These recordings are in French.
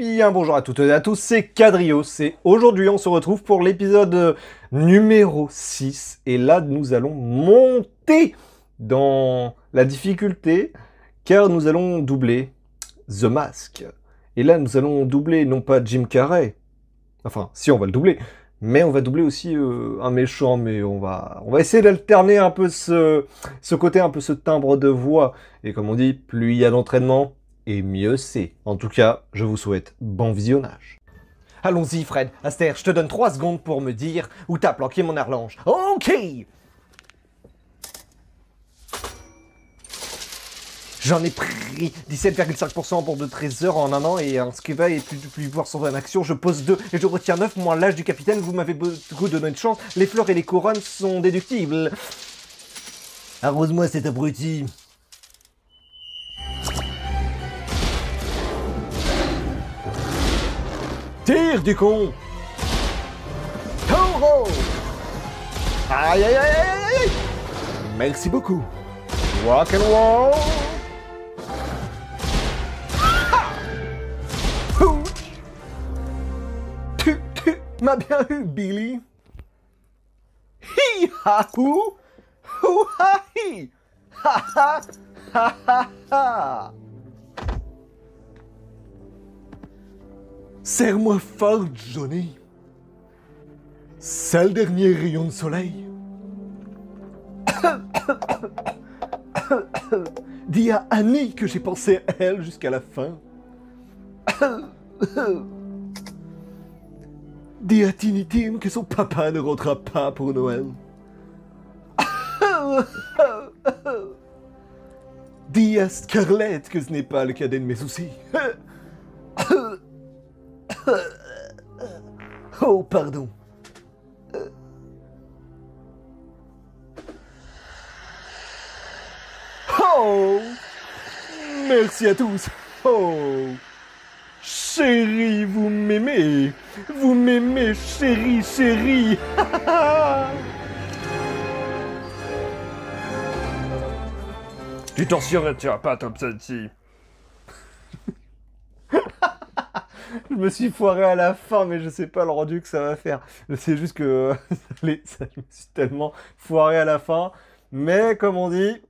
bien bonjour à toutes et à tous, c'est Cadrios et aujourd'hui on se retrouve pour l'épisode numéro 6 et là nous allons monter dans la difficulté car nous allons doubler The Mask. Et là nous allons doubler non pas Jim Carrey, enfin si on va le doubler, mais on va doubler aussi euh, un méchant, mais on va, on va essayer d'alterner un peu ce, ce côté, un peu ce timbre de voix. Et comme on dit, plus il y a d'entraînement, et mieux c'est. En tout cas, je vous souhaite bon visionnage. Allons-y Fred, Aster, je te donne 3 secondes pour me dire où t'as planqué mon arlange. Ok J'en ai pris 17,5% pour de trésors en un an et un Skiva et plus de plus pouvoir sans en action. Je pose 2 et je retiens 9 moins l'âge du capitaine. Vous m'avez beaucoup donné une chance. Les fleurs et les couronnes sont déductibles. Arrose-moi cet abruti. Tire du con. Taureau. Aïe aïe aïe aïe aïe Merci beaucoup. Rock and roll. Tu, tu m'as bien eu, Billy. Hi ha hou Hou ha hi Ha ha ha ha ha Serre-moi fort, Johnny. C'est le dernier rayon de soleil. Dis à Annie que j'ai pensé à elle jusqu'à la fin. Dis à Tiny Tim que son papa ne rentrera pas pour Noël. Dis à Scarlett que ce n'est pas le cadet de mes soucis. Oh, pardon. Oh Merci à tous. Oh Chérie, vous m'aimez. Vous m'aimez, chérie, chérie. Tu t'en sortiras pas, Tom Santi. Je me suis foiré à la fin, mais je sais pas le rendu que ça va faire. C'est juste que ça, je me suis tellement foiré à la fin. Mais comme on dit,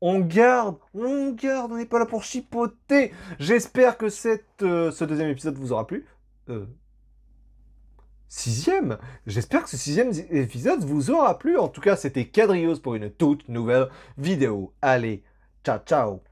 on garde, on garde, on n'est pas là pour chipoter. J'espère que cette, euh, ce deuxième épisode vous aura plu. Euh, sixième J'espère que ce sixième épisode vous aura plu. En tout cas, c'était Cadrios pour une toute nouvelle vidéo. Allez, ciao ciao